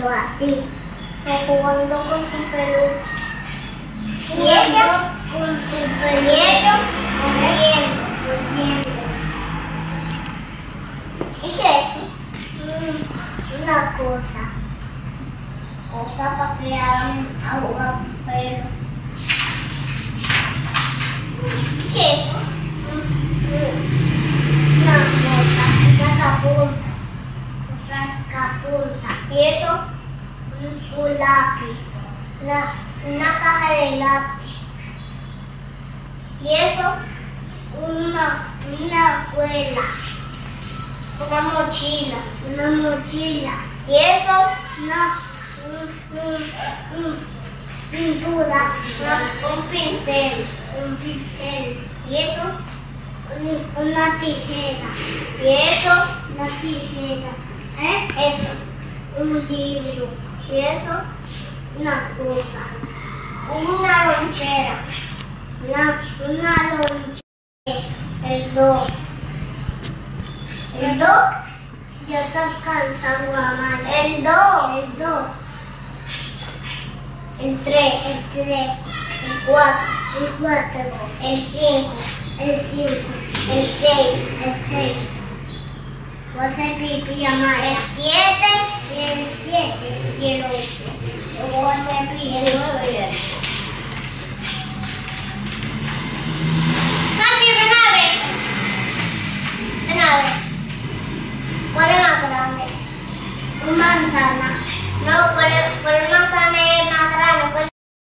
jugando así. O jugando con su peluche. Y ella con su peluche corriendo, corriendo. ¿Y qué es eso? Una cosa. Cosa para crear un agua, pero. ¿Qué es eso? Mm, Una cosa, un sacapunta. Un ¿Y eso? Un, lápiz. Una caja de lápiz. ¿Y eso? Una, una cuela. Una mochila. Una mochila. ¿Y eso? Una, un, un, pintura. Una- un pincel. Un pincel. ¿Y eso? Un- una tijera. ¿Y eso? Una tijera. ¿Eh? Eso. Un libro. ¿Y eso? Una cosa. Una lonchera. Una, una lonchera. El do. El do. Ya está cansado, mamá. El do. El do. El tres. El tres. El cuatro. El cuatro. El cinco. El cinco. El seis. El Vos el pijama el 7 y el 7 y el 8. Vos el pijama el 9. Nachi, renave. Renave. ¿Cuál es más grande? Un manzana.